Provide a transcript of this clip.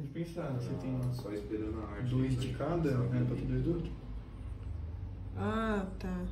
de pensar. Você tem Só esperando a arte. dois de cada, Só era pra ter dois do outro. Ah, tá.